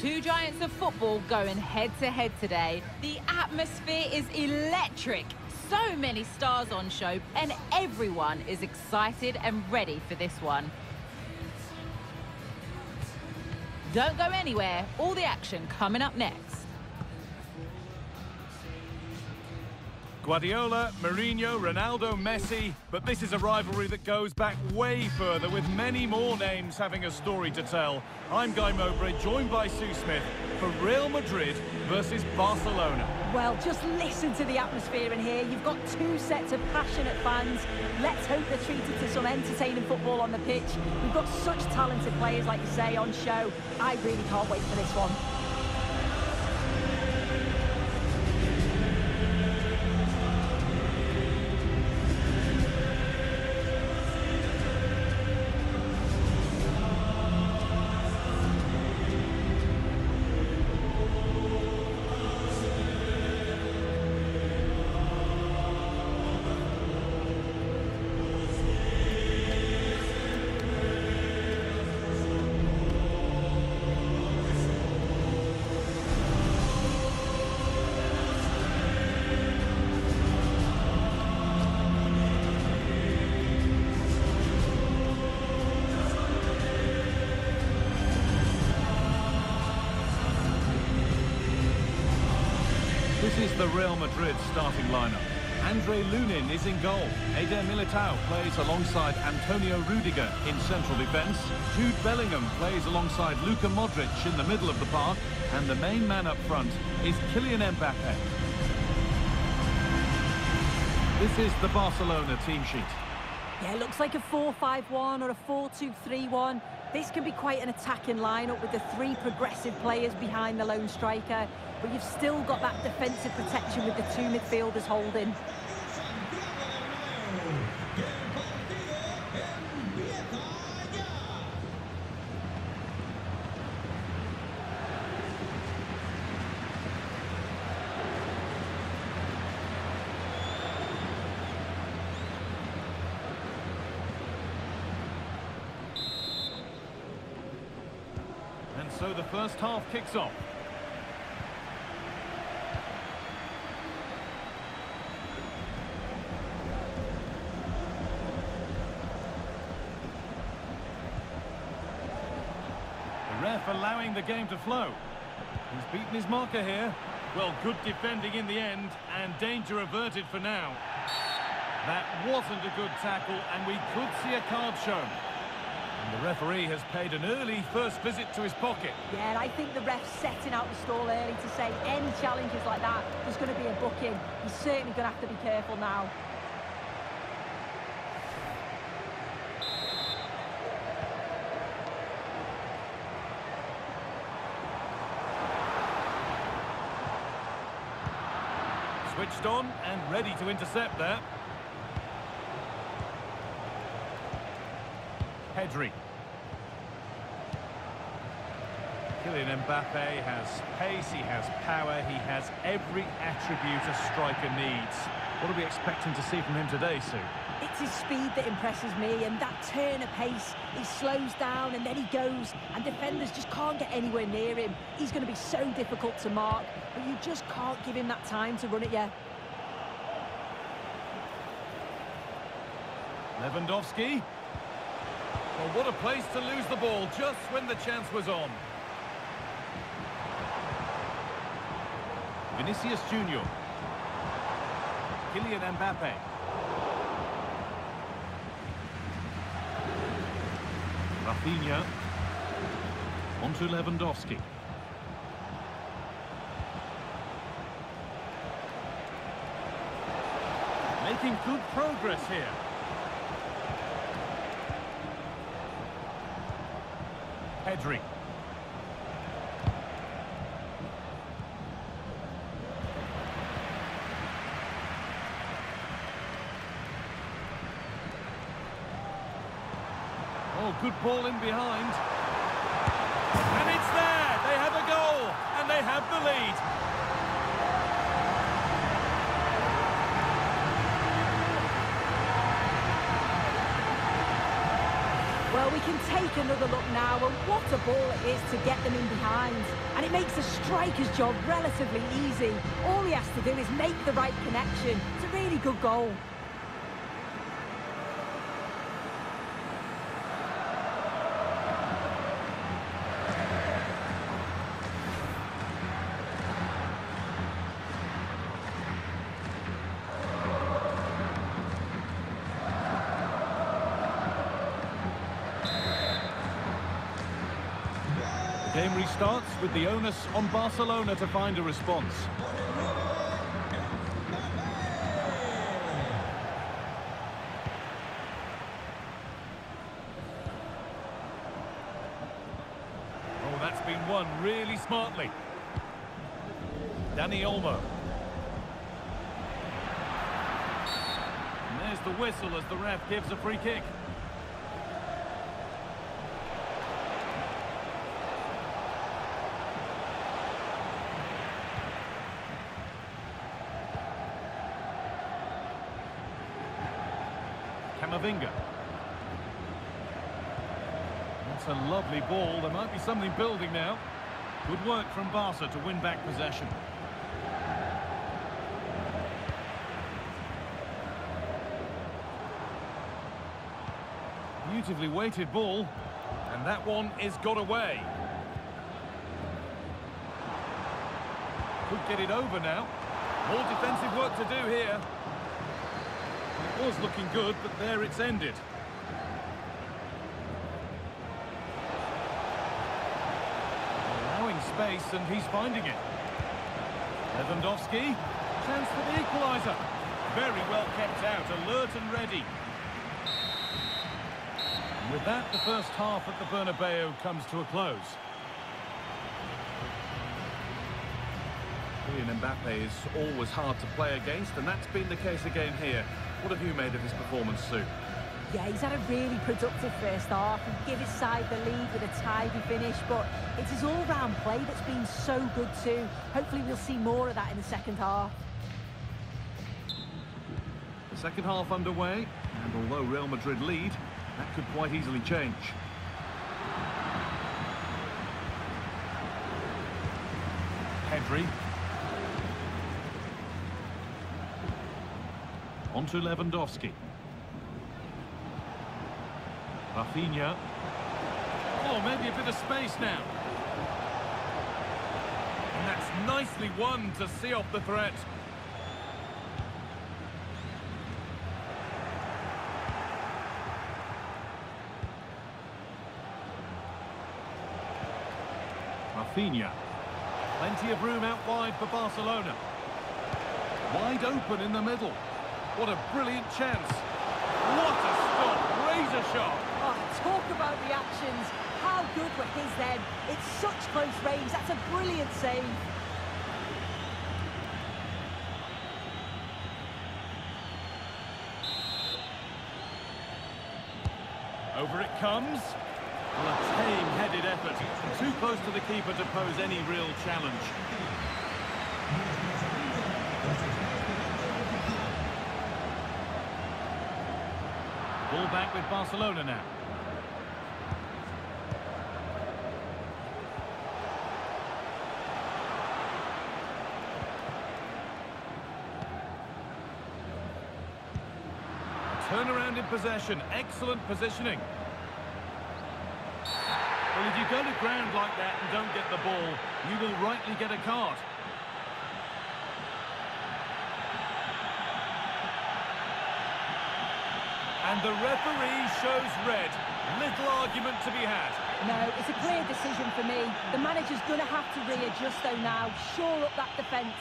Two giants of football going head-to-head -head today. The atmosphere is electric. So many stars on show, and everyone is excited and ready for this one. Don't go anywhere. All the action coming up next. Guardiola, Mourinho, Ronaldo, Messi, but this is a rivalry that goes back way further with many more names having a story to tell. I'm Guy Mowbray, joined by Sue Smith for Real Madrid versus Barcelona. Well, just listen to the atmosphere in here. You've got two sets of passionate fans. Let's hope they're treated to some entertaining football on the pitch. We've got such talented players, like you say, on show. I really can't wait for this one. This is the Real Madrid starting lineup. Andre Lunin is in goal. Eder Militao plays alongside Antonio Rudiger in central defence. Jude Bellingham plays alongside Luka Modric in the middle of the park. And the main man up front is Kylian Mbappe. This is the Barcelona team sheet. Yeah, it looks like a 4-5-1 or a 4-2-3-1. This can be quite an attacking lineup with the three progressive players behind the lone striker, but you've still got that defensive protection with the two midfielders holding. And so the first half kicks off. Ref allowing the game to flow. He's beaten his marker here. Well, good defending in the end, and danger averted for now. That wasn't a good tackle, and we could see a card shown. And the referee has paid an early first visit to his pocket. Yeah, and I think the ref's setting out the stall early to say any challenges like that, there's going to be a booking. He's certainly going to have to be careful now. Switched on and ready to intercept there. Pedri. Kylian Mbappe has pace, he has power, he has every attribute a striker needs. What are we expecting to see from him today, Sue? It's his speed that impresses me, and that turn of pace. He slows down, and then he goes, and defenders just can't get anywhere near him. He's going to be so difficult to mark, but you just can't give him that time to run it yet. Lewandowski. Well, what a place to lose the ball just when the chance was on. Vinicius Junior. Kylian Mbappe. Raphinha. Onto Lewandowski. Making good progress here. Pedri. Oh, good ball in behind. And it's there! They have a goal, and they have the lead. Well, we can take another look now, and what a ball it is to get them in behind. And it makes the striker's job relatively easy. All he has to do is make the right connection. It's a really good goal. Game restarts with the onus on Barcelona to find a response. Oh, that's been won really smartly. Dani Olmo. And there's the whistle as the ref gives a free kick. That's a lovely ball. There might be something building now. Good work from Barca to win back possession. Beautifully weighted ball. And that one is got away. Could get it over now. More defensive work to do here. Was looking good, but there it's ended. Allowing space, and he's finding it. Lewandowski, chance for the equaliser. Very well kept out, alert and ready. And with that, the first half at the Bernabeu comes to a close. Kylian Mbappe is always hard to play against, and that's been the case again here. What have you made of his performance, Sue? Yeah, he's had a really productive first half and give his side the lead with a tidy finish, but it's his all-round play that's been so good too. Hopefully we'll see more of that in the second half. The second half underway, and although Real Madrid lead, that could quite easily change. Pedri. On to Lewandowski. Raphinha. Oh, maybe a bit of space now. And that's nicely won to see off the threat. Raphinha. Plenty of room out wide for Barcelona. Wide open in the middle. What a brilliant chance. What a stop. Razor sharp. Oh, talk about reactions. How good were his then? It's such close range. That's a brilliant save. Over it comes. Well, a tame-headed effort. Too close to the keeper to pose any real challenge. Ball back with Barcelona now. Turnaround in possession. Excellent positioning. Well, if you go to ground like that and don't get the ball, you will rightly get a card. And the referee shows red. Little argument to be had. No, it's a clear decision for me. The manager's going to have to readjust though now, shore up that defence.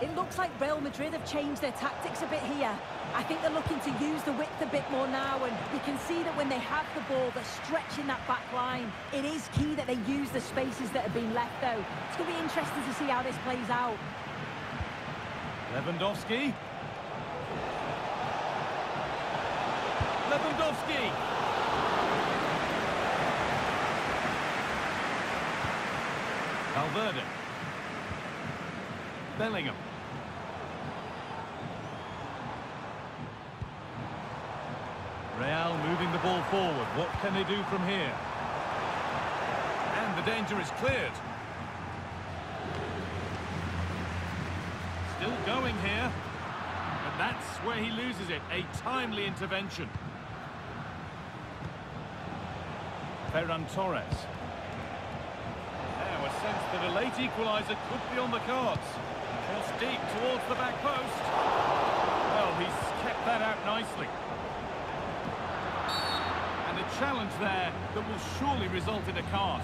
It looks like Real Madrid have changed their tactics a bit here. I think they're looking to use the width a bit more now, and you can see that when they have the ball, they're stretching that back line. It is key that they use the spaces that have been left, though. It's going to be interesting to see how this plays out. Lewandowski. Lewandowski. Valverde. Bellingham. Real moving the ball forward. What can they do from here? And the danger is cleared. Still going here. But that's where he loses it. A timely intervention. Ferran Torres. Now a sense that a late equaliser could be on the cards. Cross deep towards the back post. Well, he's kept that out nicely. Challenge there that will surely result in a card.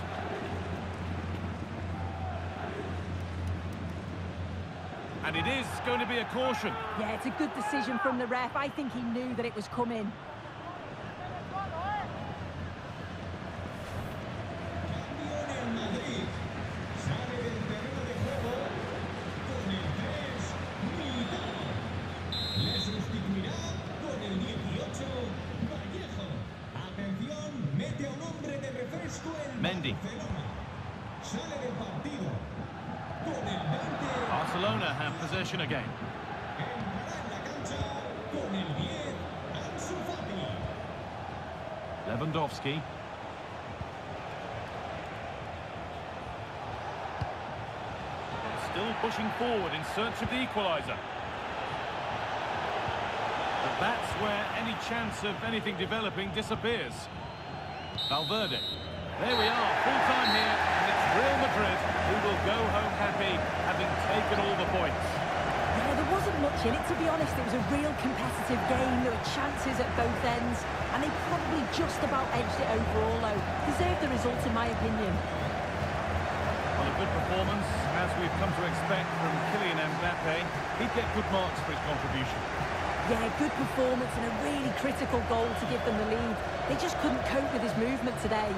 And it is going to be a caution. Yeah, it's a good decision from the ref. I think he knew that it was coming. Barcelona have possession again. Lewandowski. They're Still pushing forward in search of the equaliser. But that's where any chance of anything developing disappears. Valverde. There we are, full time here, and it's Real Madrid who will go home happy, having taken all the points. Yeah, there wasn't much in it, to be honest. It was a real competitive game. There were chances at both ends, and they probably just about edged it overall, though. Deserved the result, in my opinion. Well, a good performance, as we've come to expect from Kylian Mbappe. He'd get good marks for his contribution. Yeah, good performance and a really critical goal to give them the lead. They just couldn't cope with his movement today.